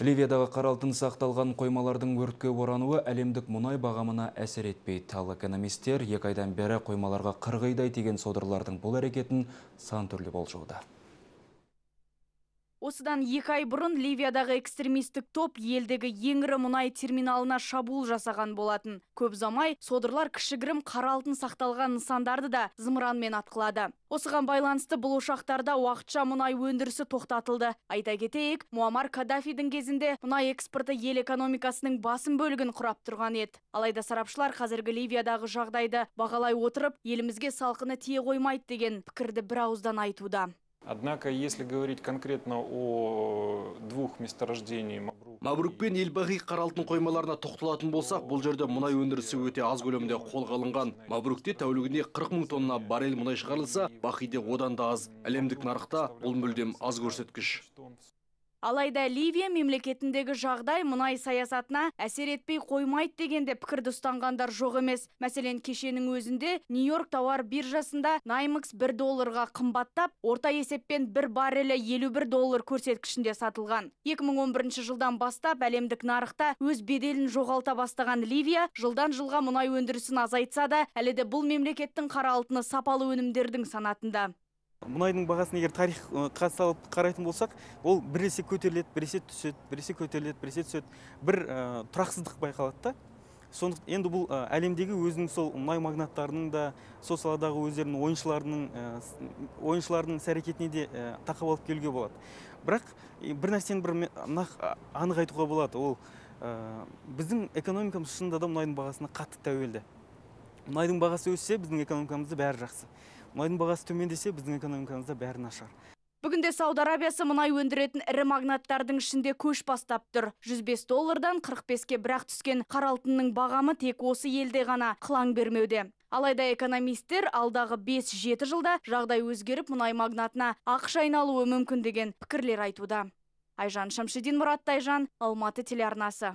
Ливиядағы қаралтын сақталған қоймалардың өртке орануы әлемдік мұнай бағамына әсер етпейді. Ал экономистер екі айдан бері қоймаларға қырғидай тиген содырлардың бұл әрекетін сан түрлі болжауда. Осыдан екі ай бұрын Ливиядағы экстремистік топ елдегі ең ірі мұнай терминалына шабуыл жасаған болатын. Көп замай содырлар кішігірім қара алтын сақталған нысандарды да зымыранмен атқылады. Осыған байланысты бұл ошақтарда уақытша мұнай өндірісі тоқтатылды. Айта кетейік, Муаммар Каддафидің кезінде мұнай экспорты ел экономикасының басым бөлігін құрап тұрған еді. Алайда сарапшылар қазіргі Ливиядағы жағдайды бағалай отырып, елімізге салқыны тие қоймайды деген пікірді бір ауыздан айтуда. Однако, если говорить конкретно о двух месторождениях Мабрук... Пен Елбағи қаралтын қоймаларына тоқталатын болсақ, бұл жерде мұнай өндірісі өте аз көлемде қолға алынған. Мабрукте тәулігіне 40 мың тонна баррель мұнай шығарылса, Бахиде одан да аз. Әлемдік нарықта бұл мүлдем аз көрсеткіш. Алайда Ливия мемлекетіндегі жағдай мұнай саясатына әсер етпей қоймайды дегенде пікірді ұстанғандар жоқ емес. Мәселен, кешенің өзінде Нью-Йорк тауар биржасында Наймекс 1 долларға қымбаттап, орта есеппен 1 баррелі 51 доллар көрсеткішінде сатылған. 2011 жылдан бастап әлемдік нарықта өз беделін жоғалта бастаған Ливия жылдан жылға мұнай өндірісін азайтса да, әлі де бұл мемлекеттің қара алтыны сапалы өнімдердің санатында. Мұнайдың бағасын егер тарих салып қарайтын болсақ ол біресе көтеріледі біресе түседі біресе көтеріледі біресе түседі. Бір тұрақсыздық байқалады да. Сондықтан енді бұл әлемдегі өзінің сол мұнай магнаттарының да сол саладағы өздерінің ойыншыларының ойыншылардың іс әрекетіне де тақап алып келуге болады. Бірақ бір нәрсені бір нақ анық айтуға болады. Ол біздің экономикамыз шынында да мұнайдың бағасына қатты тәуелді. Мұнайдың бағасы өссе біздің экономикамызда бәрі жақсы. Мұнайдың бағасы төмендесе біздің экономикамызда бәрі нашар Бүгінде Сауд Арабиясы мұнай өндіретін ірі магнаттардың ішінде көш бастап тұр. 105 доллардан 45-ке бірақ түскен қара алтынның бағамы тек осы елде ғана қылаң бермеуде. Алайда экономистер алдағы 5-7 жылда жағдай өзгеріп мұнай магнатына ақш айналуы мүмкін деген пікірлер айтуда. Айжан Шамшидин Мұрат Тайжан, Алматы телеарнасы.